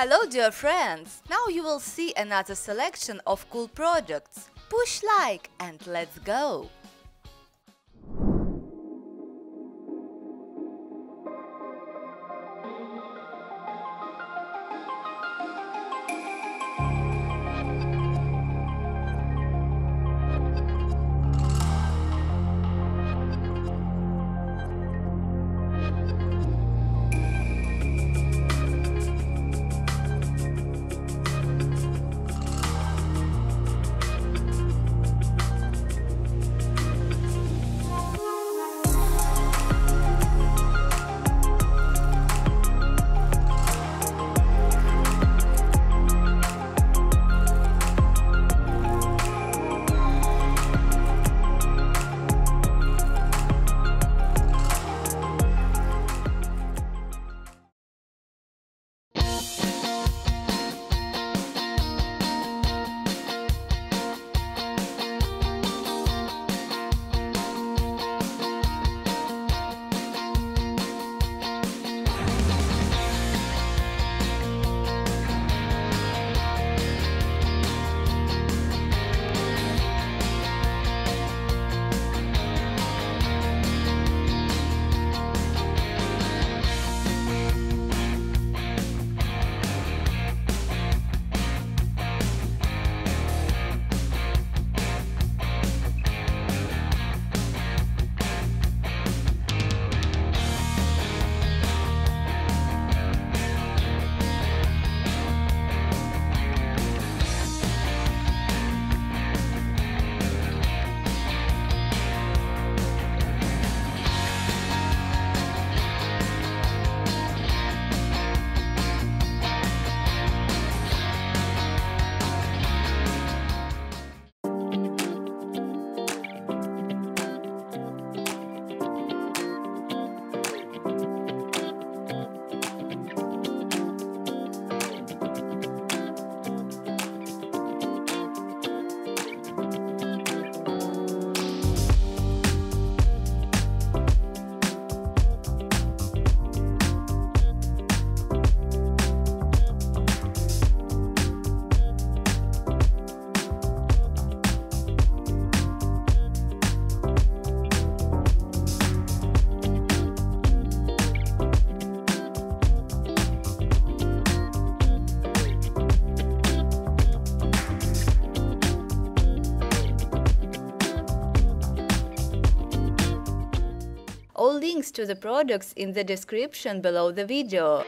Hello dear friends! Now you will see another selection of cool products. Push like and let's go! Links to the products in the description below the video.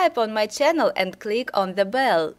Subscribe on my channel and click on the bell.